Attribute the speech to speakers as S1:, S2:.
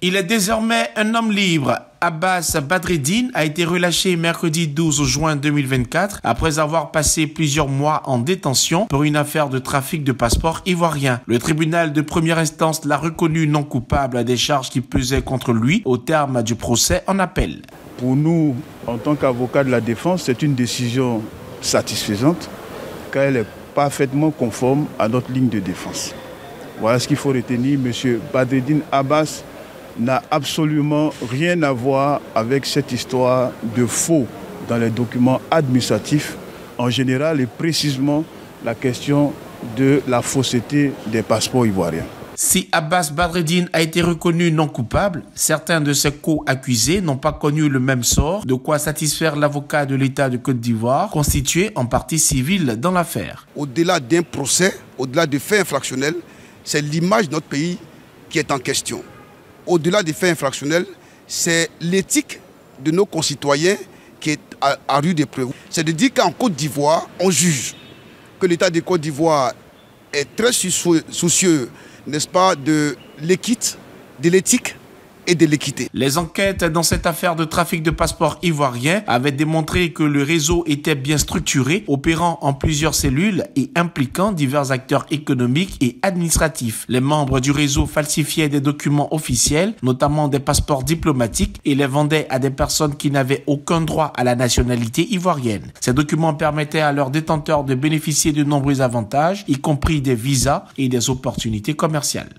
S1: Il est désormais un homme libre. Abbas Badreddine a été relâché mercredi 12 juin 2024 après avoir passé plusieurs mois en détention pour une affaire de trafic de passeports ivoiriens. Le tribunal de première instance l'a reconnu non coupable à des charges qui pesaient contre lui au terme du procès en appel.
S2: Pour nous, en tant qu'avocat de la défense, c'est une décision satisfaisante car elle est parfaitement conforme à notre ligne de défense. Voilà ce qu'il faut retenir. Monsieur Badreddine Abbas n'a absolument rien à voir avec cette histoire de faux dans les documents administratifs en général et précisément la question de la fausseté des passeports ivoiriens.
S1: Si Abbas Badreddine a été reconnu non coupable, certains de ses co-accusés n'ont pas connu le même sort, de quoi satisfaire l'avocat de l'État de Côte d'Ivoire, constitué en partie civile dans l'affaire.
S3: Au-delà d'un procès, au-delà de faits infractionnels, c'est l'image de notre pays qui est en question au-delà des faits infractionnels, c'est l'éthique de nos concitoyens qui est à, rue des preuves. C'est de dire qu'en Côte d'Ivoire, on juge que l'État de Côte d'Ivoire est très soucieux, n'est-ce pas, de l'équité, de l'éthique
S1: Les enquêtes dans cette affaire de trafic de passeports ivoiriens avaient démontré que le réseau était bien structuré, opérant en plusieurs cellules et impliquant divers acteurs économiques et administratifs. Les membres du réseau falsifiaient des documents officiels, notamment des passeports diplomatiques, et les vendaient à des personnes qui n'avaient aucun droit à la nationalité ivoirienne. Ces documents permettaient à leurs détenteurs de bénéficier de nombreux avantages, y compris des visas et des opportunités commerciales.